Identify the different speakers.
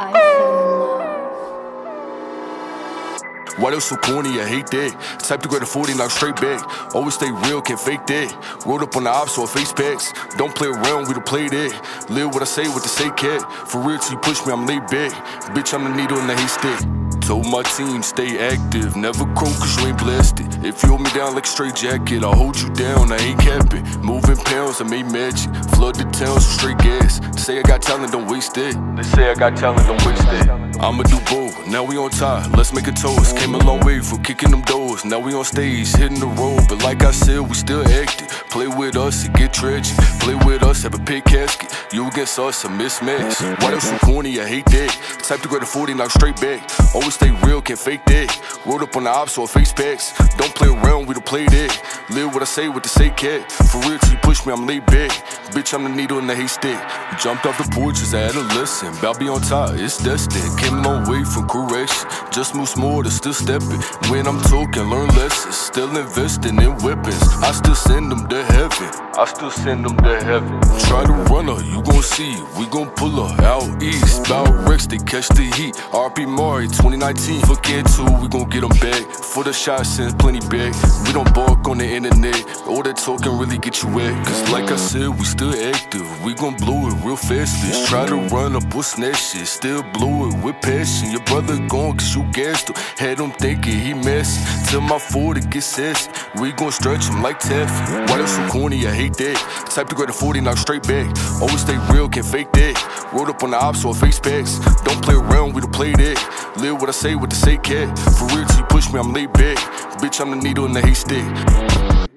Speaker 1: Why they so corny? I hate that. Type to grade a 40, knock straight back. Always stay real, can't fake that. Rolled up on the ops I face packs. Don't play around, we don't play that. Live what I say with the say cat. For real, till you push me, I'm laid back. Bitch, I'm the needle in the haystack. Told my team, stay active. Never croak cause you ain't blasted. If you hold me down like straight jacket, I'll hold you down, I ain't capping. Moving pounds, I made magic. Flood the town, so straight gas. Say I got talent, don't waste it. They say I got talent, don't waste it. I'ma do both, now we on top, let's make a toast. Came a long way from kicking them doors. Now we on stage, hitting the road. But like I said, we still active. Play with us, it get tragic. Play with us, have a pig casket. You against us, a mismatch. Why they so corny, I hate that. Type to grade a 40, knock straight back. Always stay real, can't fake that. Rolled up on the ops or face packs. Don't play around, we don't play that. Live what I say with the say cat. For real, till you push me, I'm laid back. Bitch, I'm the needle in the haystack. Jumped off the porch as adolescent. About be on top, it's destined. Came a long way from correction. Just move smarter, still stepping. When I'm talking, learn lessons. Still investing in weapons. I still send them to heaven. I still send them to heaven. Try to run her, you gon' see. We gon' pull her out east. Bout Rex, they catch the heat. RP Mari 2019. Fuck two, we gon' get them back. For the shots, send plenty back. We don't bark on the internet. All that talking really get you wet. Cause like I said, we still active. We gon' blow it real fast. Bitch. Try to run up, that shit? Still blow it with passion. Your brother gone cause you gassed him. Had him thinking he messy. Till my 40 get sassy. We gon' stretch him like taffy. Why they so corny? I hate that. Type to grade a 40, knock straight back. Always stay real, can't fake that. Rolled up on the ops or face packs. Don't play around, we don't play that. Live what I say with the say cat. For real, till you push me, I'm laid back. Bitch, I'm the needle in the haystack.